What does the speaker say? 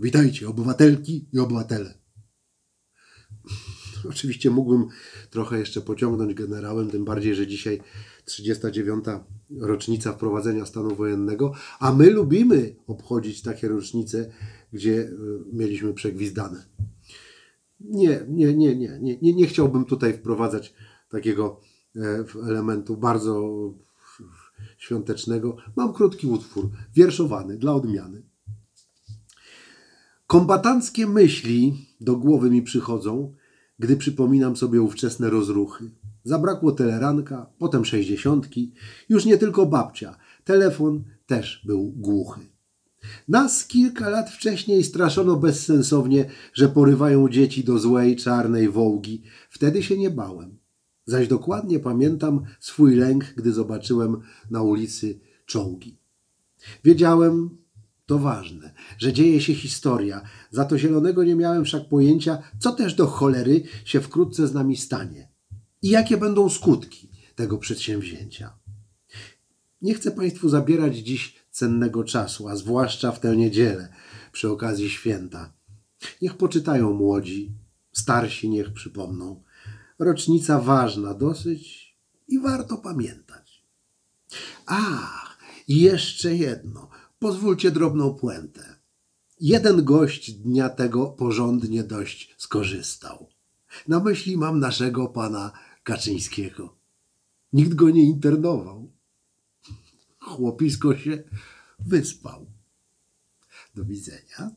Witajcie, obywatelki i obywatele. Oczywiście mógłbym trochę jeszcze pociągnąć generałem, tym bardziej, że dzisiaj 39. rocznica wprowadzenia stanu wojennego, a my lubimy obchodzić takie rocznice, gdzie y, mieliśmy przegwizdane. Nie, nie, nie, nie, nie, nie, nie chciałbym tutaj wprowadzać takiego e, elementu bardzo świątecznego. Mam krótki utwór, wierszowany dla odmiany. Kombatanckie myśli do głowy mi przychodzą, gdy przypominam sobie ówczesne rozruchy. Zabrakło teleranka, potem sześćdziesiątki, już nie tylko babcia, telefon też był głuchy. Nas kilka lat wcześniej straszono bezsensownie, że porywają dzieci do złej, czarnej wołgi. Wtedy się nie bałem. Zaś dokładnie pamiętam swój lęk, gdy zobaczyłem na ulicy czołgi. Wiedziałem, to ważne, że dzieje się historia. Za to zielonego nie miałem wszak pojęcia, co też do cholery się wkrótce z nami stanie i jakie będą skutki tego przedsięwzięcia. Nie chcę Państwu zabierać dziś cennego czasu, a zwłaszcza w tę niedzielę przy okazji święta. Niech poczytają młodzi, starsi niech przypomną. Rocznica ważna dosyć i warto pamiętać. Ach, i jeszcze jedno. Pozwólcie drobną puentę. Jeden gość dnia tego porządnie dość skorzystał. Na myśli mam naszego pana Kaczyńskiego. Nikt go nie internował. Chłopisko się wyspał. Do widzenia.